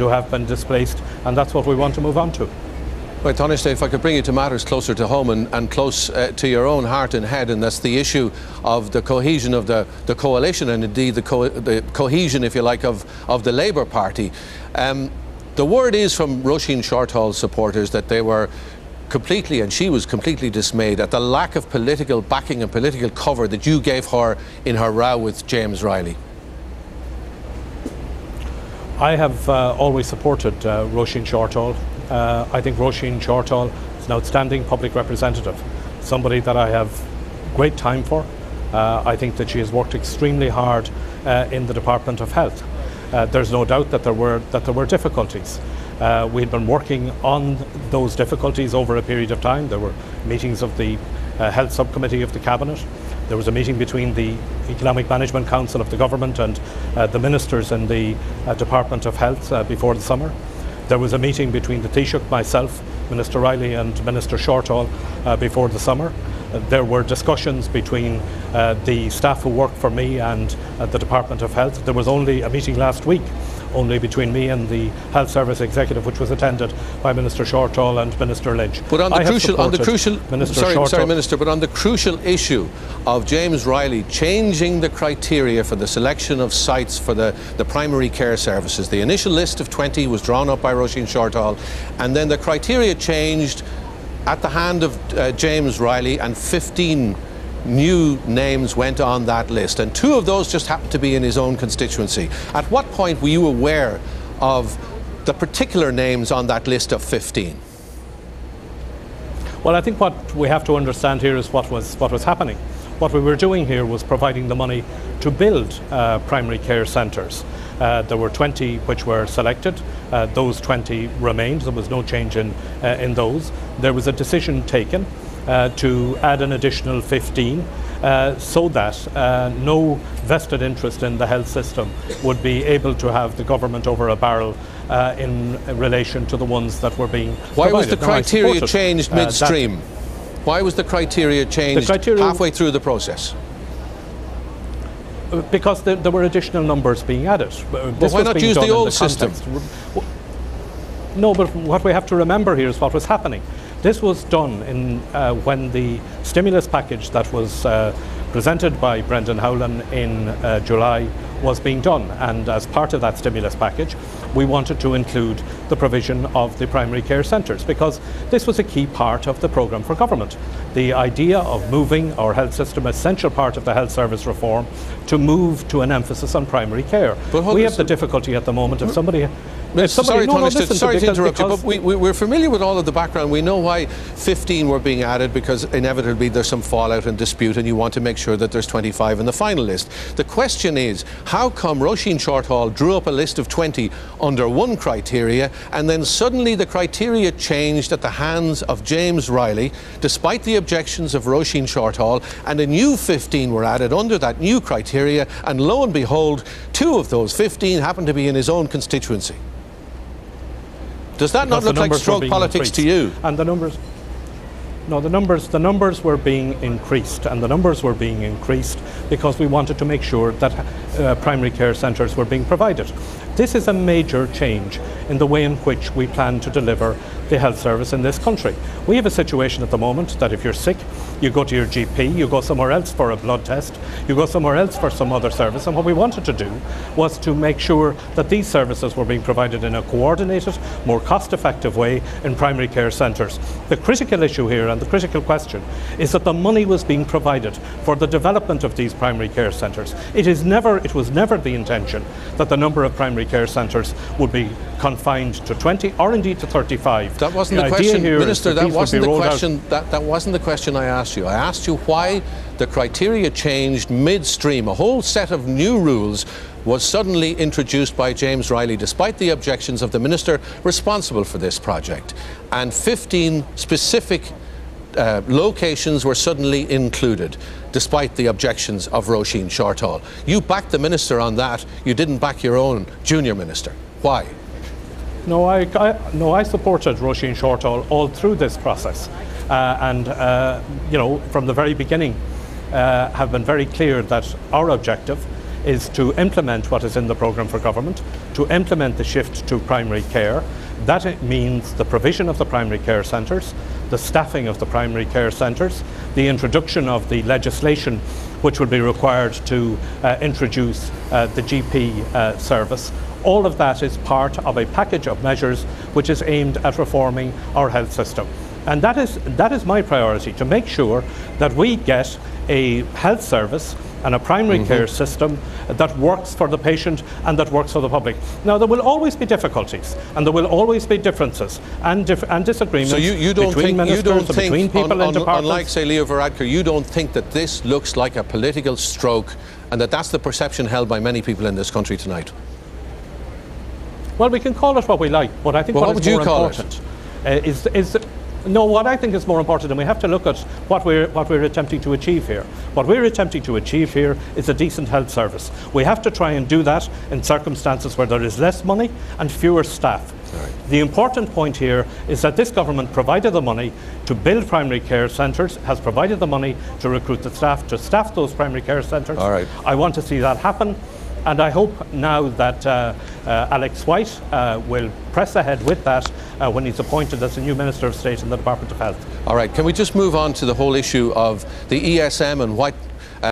who have been displaced, and that's what we want to move on to. Right, Taoiseach, if I could bring you to matters closer to home and, and close uh, to your own heart and head, and that's the issue of the cohesion of the, the coalition and indeed the, co the cohesion, if you like, of, of the Labour Party. Um, the word is from Roisin Shortall's supporters that they were completely, and she was completely dismayed at the lack of political backing and political cover that you gave her in her row with James Reilly. I have uh, always supported uh, Roisin Shortall. Uh, I think Roisin Shortall is an outstanding public representative, somebody that I have great time for. Uh, I think that she has worked extremely hard uh, in the Department of Health. Uh, there's no doubt that there were that there were difficulties. We had been working on those difficulties over a period of time. There were meetings of the Health Subcommittee of the Cabinet. There was a meeting between the Economic Management Council of the government and uh, the ministers in the uh, Department of Health uh, before the summer. There was a meeting between the Taoiseach, myself, Minister Reilly, and Minister Shortall uh, before the summer. Uh, there were discussions between the staff who work for me and the Department of Health. There was only a meeting last week only between me and the Health Service Executive, which was attended by Minister Shortall and Minister Lynch. But on the crucial, on the crucial, Minister sorry, sorry, Minister, but on the crucial issue of James Reilly changing the criteria for the selection of sites for the, the primary care services, the initial list of 20 was drawn up by Roisin Shortall, and then the criteria changed at the hand of uh, James Reilly and 15 new names went on that list, and two of those just happened to be in his own constituency. At what point were you aware of the particular names on that list of 15? Well, I think what we have to understand here is what was, what was happening. What we were doing here was providing the money to build uh, primary care centres. Uh, there were 20 which were selected. Uh, those 20 remained. There was no change in, uh, in those. There was a decision taken uh, to add an additional 15 uh, so that uh, no vested interest in the health system would be able to have the government over a barrel uh, in relation to the ones that were being Why provided. was the criteria changed uh, midstream? Why was the criteria changed the criteria halfway through the process? Because there, there, were additional numbers being added. But why not use the old the system? No, but what we have to remember here is what was happening. This was done in, uh, when the stimulus package that was uh, presented by Brendan Howlin in uh, July was being done. And as part of that stimulus package, we wanted to include the provision of the primary care centres because this was a key part of the programme for government. The idea of moving our health system, essential part of the health service reform, to move to an emphasis on primary care. we have the difficulty at the moment if somebody sorry, no, no, sorry to interrupt you, but we, we, are familiar with all of the background. We know why 15 were being added because inevitably there's some fallout and dispute, and you want to make sure that there's 25 in the final list. The question is, how come Roisin Shortall drew up a list of 20 under one criteria, and then suddenly the criteria changed at the hands of James Reilly, despite the objections of Roisin Shortall, and a new 15 were added under that new criteria, and lo and behold, two of those 15 happened to be in his own constituency. Does that not look like stroke politics increased. to you? And the numbers. No, the numbers, the numbers were being increased, and the numbers were being increased because we wanted to make sure that uh, primary care centres were being provided. This is a major change in the way in which we plan to deliver the health service in this country. We have a situation at the moment that if you're sick, you go to your GP, you go somewhere else for a blood test, you go somewhere else for some other service. And what we wanted to do was to make sure that these services were being provided in a coordinated, more cost effective way in primary care centres. The critical issue here and the critical question is that the money was being provided for the development of these primary care centres. It is never, it was never the intention that the number of primary care centres would be confined to 20 or indeed to 35. That wasn't the, the question, Minister. That, wasn't the question. That, that wasn't the question I asked you. I asked you why the criteria changed midstream. A whole set of new rules was suddenly introduced by James Reilly, despite the objections of the minister responsible for this project, and 15 specific. Uh, locations were suddenly included, despite the objections of Roisin Shortall. You backed the minister on that. You didn't back your own junior minister. Why? No, I, I, no, I supported Roisin Shortall all through this process. Uh, and, uh, you know, from the very beginning, uh, have been very clear that our objective is to implement what is in the programme for government, to implement the shift to primary care. That means the provision of the primary care centres, the staffing of the primary care centres, the introduction of the legislation which will be required to uh, introduce uh, the GP uh, service. All of that is part of a package of measures which is aimed at reforming our health system. And that is, that is my priority, to make sure that we get a health service and a primary mm-hmm. care system that works for the patient and that works for the public. Now, there will always be difficulties and there will always be differences and, dif- and disagreements so you, you don't between think, ministers you don't think between people on, in on, departments. Unlike, say, Leo Varadkar, you don't think that this looks like a political stroke and that that's the perception held by many people in this country tonight? Well, we can call it what we like, but I think well, what, what is more important uh, is, is no, what I think is more important, and we have to look at what we're, what we're attempting to achieve here. What we're attempting to achieve here is a decent health service. We have to try and do that in circumstances where there is less money and fewer staff. The important point here is that this government provided the money to build primary care centres, has provided the money to recruit the staff to staff those primary care centres. All right. I want to see that happen. And I hope now that uh, Alex White uh, will press ahead with that uh, when he's appointed as the new Minister of State in the Department of Health. All right, can we just move on to the whole issue of the ESM and what